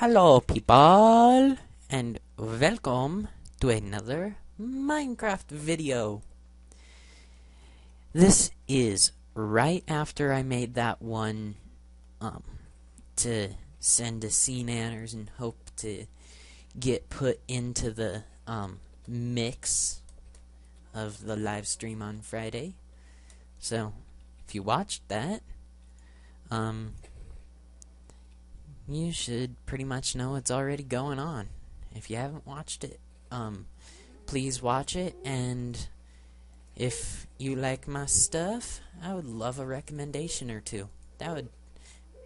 Hello, people, and welcome to another Minecraft video. This is right after I made that one um, to send to SeaNanners and hope to get put into the um, mix of the live stream on Friday. So, if you watched that, um, you should pretty much know what's already going on. If you haven't watched it, um, please watch it. And if you like my stuff, I would love a recommendation or two. That would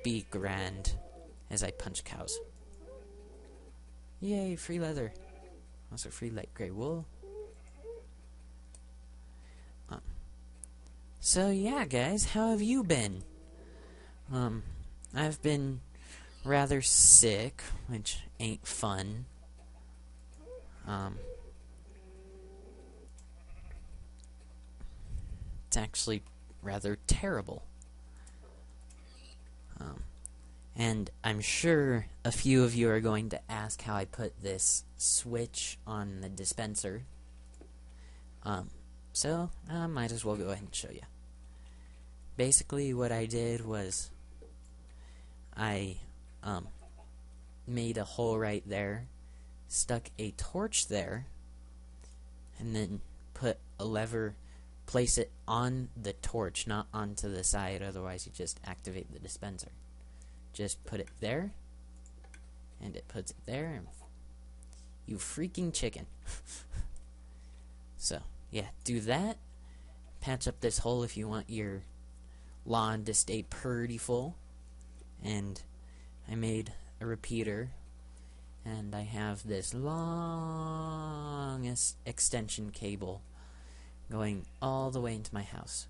be grand as I punch cows. Yay, free leather. Also free light gray wool. Um, so yeah, guys, how have you been? Um, I've been rather sick, which ain't fun. Um, it's actually rather terrible. Um, and I'm sure a few of you are going to ask how I put this switch on the dispenser. Um, so I might as well go ahead and show you. Basically, what I did was I um, made a hole right there, stuck a torch there, and then put a lever, place it on the torch, not onto the side, otherwise you just activate the dispenser. Just put it there, and it puts it there, and you freaking chicken. so, yeah, do that. Patch up this hole if you want your lawn to stay pretty full. And I made a repeater and I have this long extension cable going all the way into my house,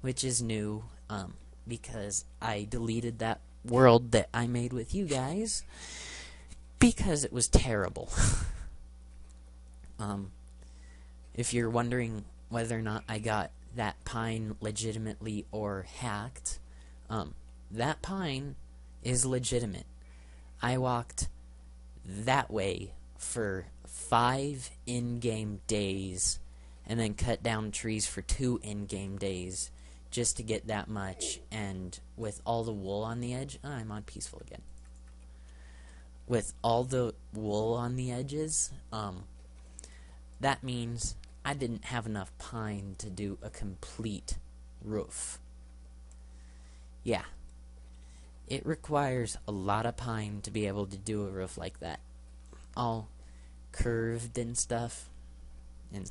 which is new um, because I deleted that world that I made with you guys because it was terrible. um, if you're wondering whether or not I got that pine legitimately or hacked, um, that pine is legitimate. I walked that way for five in-game days and then cut down trees for two in-game days just to get that much. And with all the wool on the edge oh, I'm on peaceful again. With all the wool on the edges um, that means I didn't have enough pine to do a complete roof. Yeah it requires a lot of pine to be able to do a roof like that. All curved and stuff. And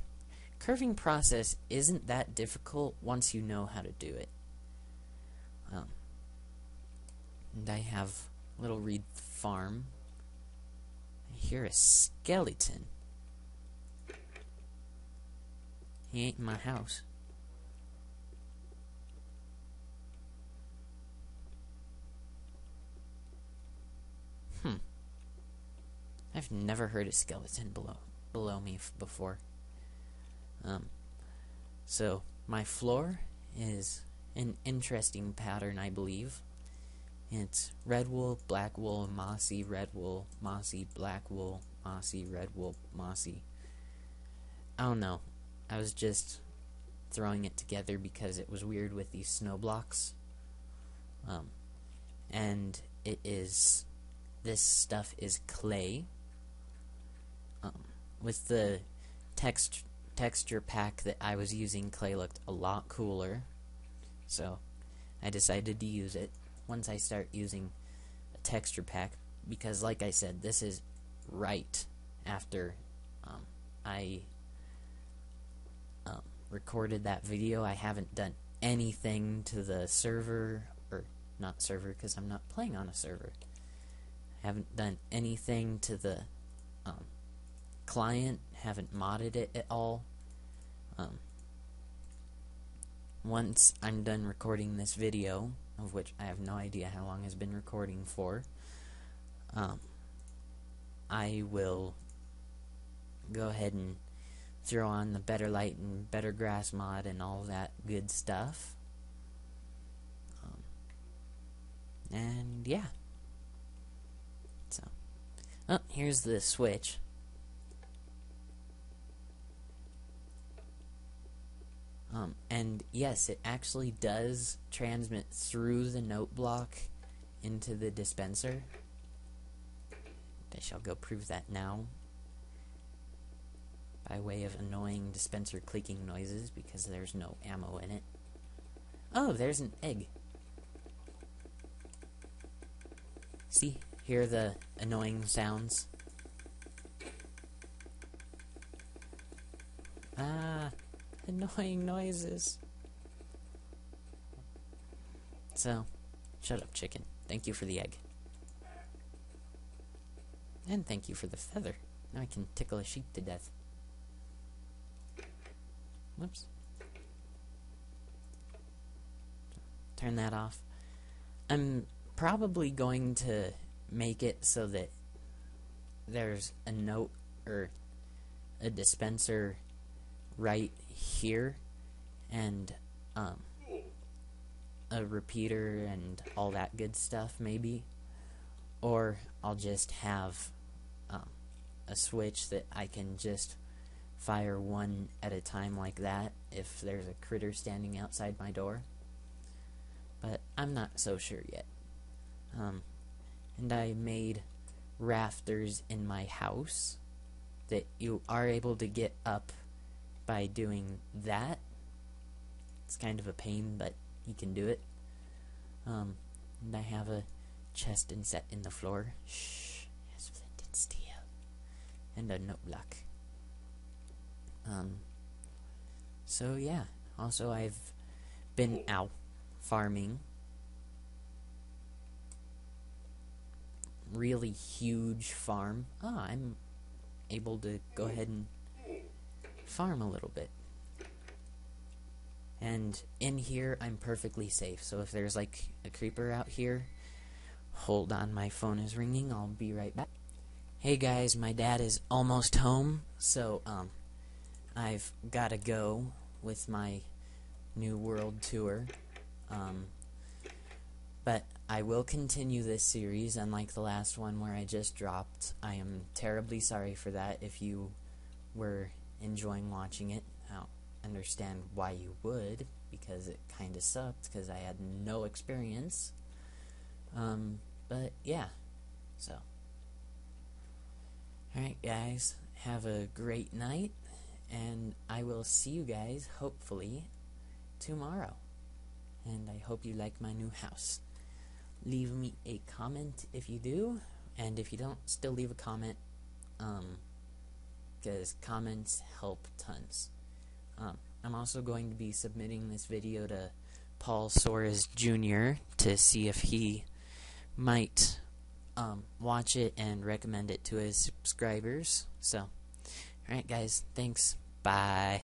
curving process isn't that difficult once you know how to do it. Um, and I have Little Reed Farm. I hear a skeleton. He ain't in my house. I've never heard a skeleton below below me before. Um, so my floor is an interesting pattern, I believe. It's red wool, black wool, mossy, red wool, mossy, black wool, mossy, red wool, mossy. I don't know. I was just throwing it together because it was weird with these snow blocks. Um, and it is, this stuff is clay with the text texture pack that I was using, clay looked a lot cooler. So I decided to use it once I start using a texture pack because, like I said, this is right after um, I um, recorded that video. I haven't done anything to the server, or not server because I'm not playing on a server. I haven't done anything to the um, client, haven't modded it at all. Um, once I'm done recording this video, of which I have no idea how long has been recording for, um, I will go ahead and throw on the Better Light and Better Grass mod and all that good stuff. Um, and yeah. So, Oh, here's the switch. Um, and yes, it actually does transmit through the note block into the dispenser. I shall go prove that now by way of annoying dispenser clicking noises because there's no ammo in it. Oh, there's an egg. See? Hear the annoying sounds? Ah, annoying noises. So, shut up, chicken. Thank you for the egg. And thank you for the feather. Now I can tickle a sheep to death. Whoops. Turn that off. I'm probably going to make it so that there's a note or a dispenser right here and um, a repeater and all that good stuff maybe. Or I'll just have um, a switch that I can just fire one at a time like that if there's a critter standing outside my door. But I'm not so sure yet. Um, and I made rafters in my house that you are able to get up by doing that. It's kind of a pain, but you can do it. Um, and I have a chest inset in the floor. Shh, has flint and steel. And a note block. Um, so yeah. Also, I've been out farming really huge farm, oh, I'm able to go ahead and farm a little bit. And in here, I'm perfectly safe. So if there's like a creeper out here, hold on, my phone is ringing. I'll be right back. Hey guys, my dad is almost home, so um, I've got to go with my new world tour. Um, but I will continue this series, unlike the last one where I just dropped. I am terribly sorry for that if you were enjoying watching it. I understand why you would, because it kind of sucked, because I had no experience. Um, but yeah, so. Alright, guys, have a great night, and I will see you guys, hopefully, tomorrow. And I hope you like my new house leave me a comment if you do, and if you don't, still leave a comment, um, because comments help tons. Um, I'm also going to be submitting this video to Paul Soares Jr. to see if he might um, watch it and recommend it to his subscribers. So, alright, guys, thanks. Bye.